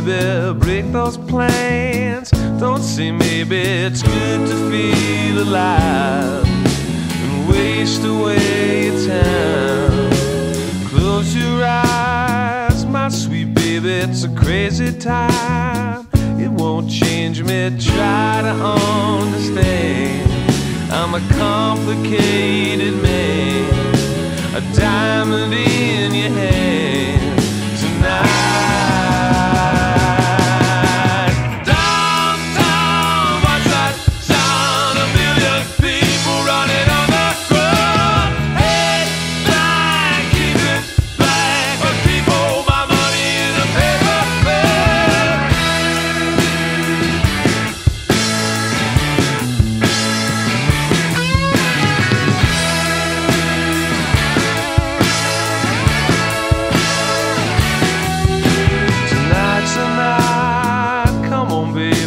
baby, break those plans. Don't see, maybe it's good to feel alive and waste away time. Close your eyes, my sweet baby, it's a crazy time. It won't change me, try to understand. I'm a complicated man, a diamond in your hand tonight.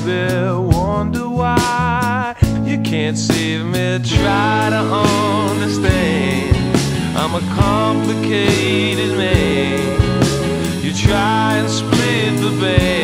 baby, wonder why you can't save me. Try to understand, I'm a complicated man. You try and split the band.